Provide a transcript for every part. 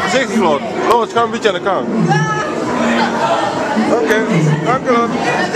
Voorzichtig, Lot. Lorenz, ga een beetje aan de kant. Oké, dank u wel.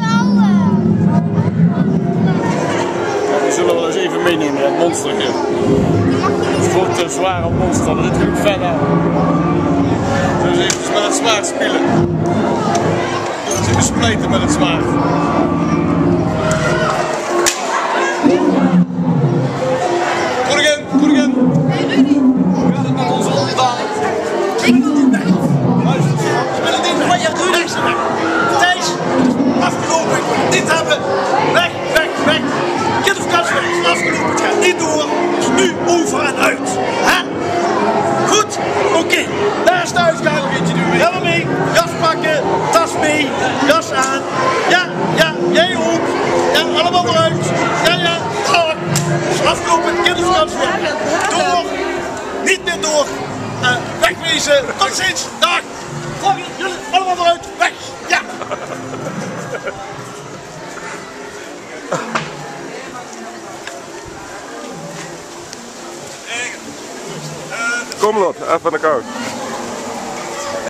Houden. Die zullen we wel eens even meenemen, dat monstertje. Het grote, zware monster, dat zit er. Zullen we even met het zwaard spelen? We even spleten met het zwaard? Afgelopen, kind of kans weg. Door. Niet meer door. Eh, wegwezen. Tot ziens. Dag. Volgende, jullie allemaal eruit. Weg. Ja. Kom, Lot, even aan de kant.